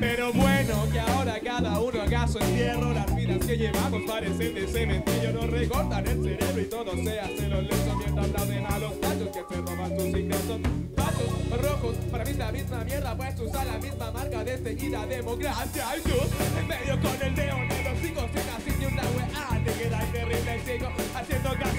Pero bueno, que ahora cada uno haga su entierro. Las vidas que llevamos parecen de cementerio. Nos recortan el cerebro y todo se hace lo lento. Mientras aplauden a los tachos que se roban tus ingresos. Tachos rojos, para mí es la misma mierda. Pues usa la misma marca de seguida democracia. Y tú, en medio con el dedo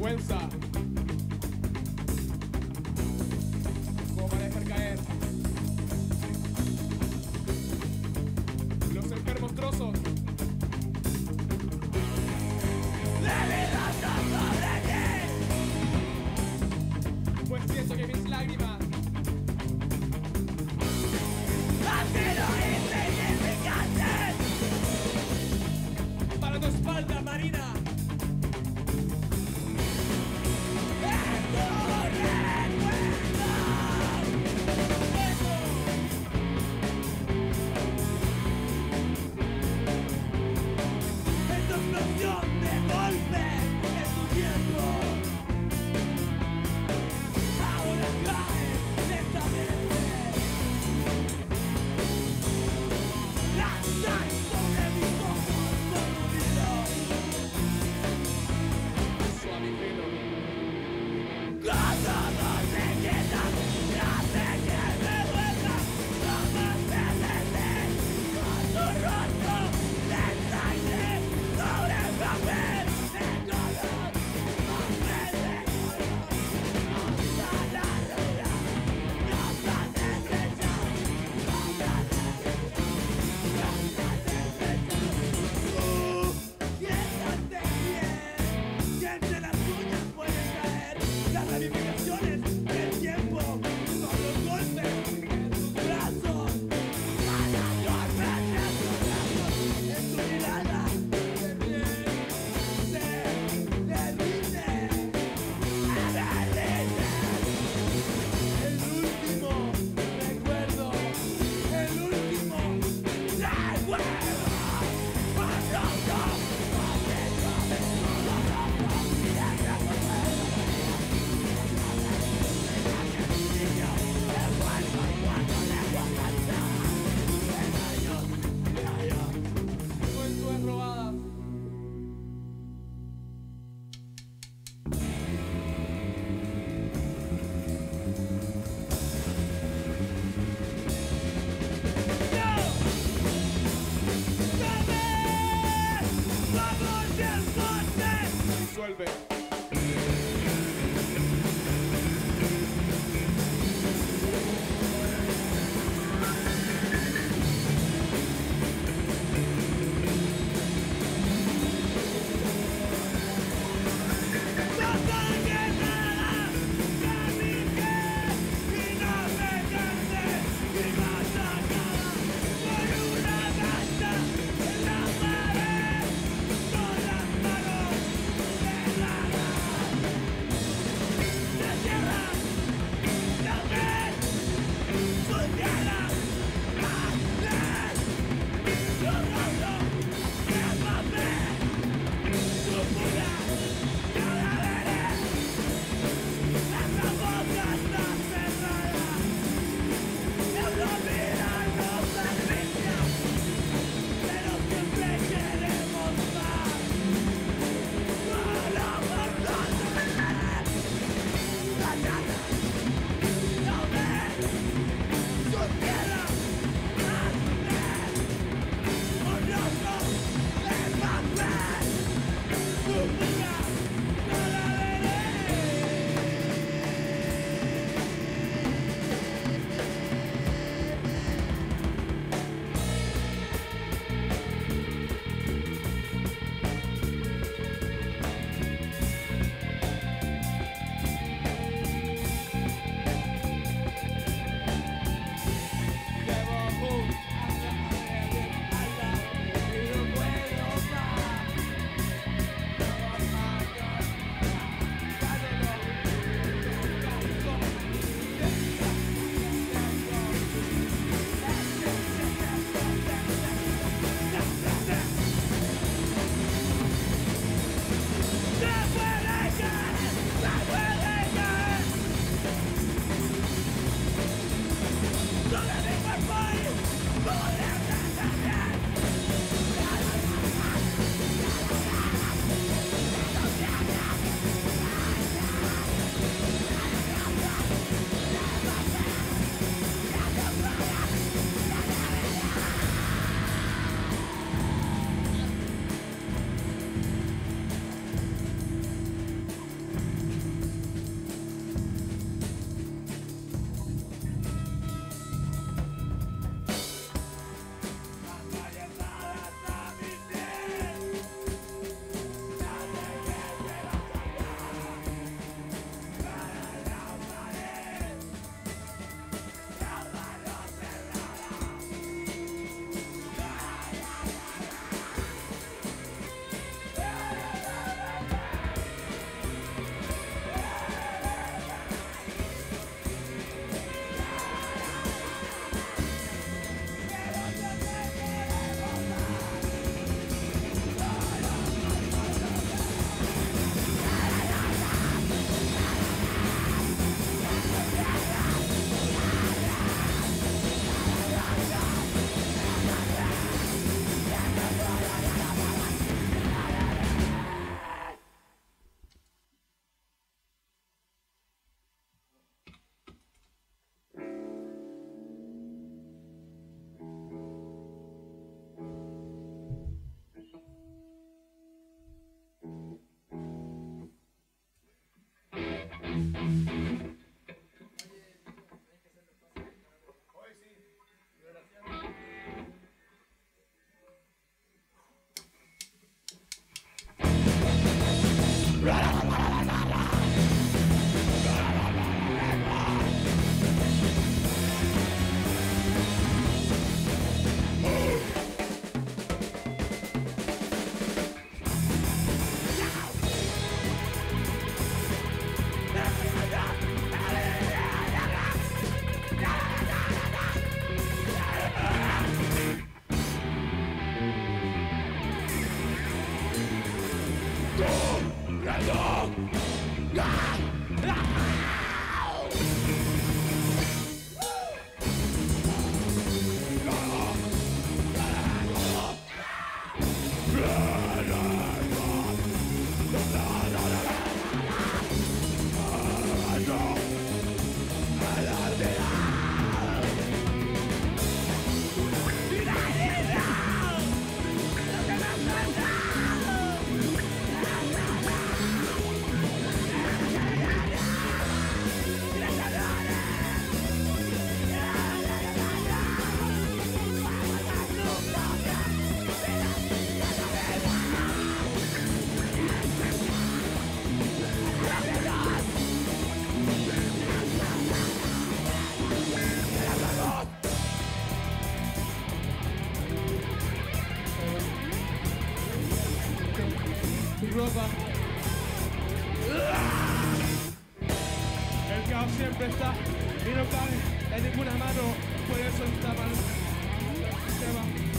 vergüenza. El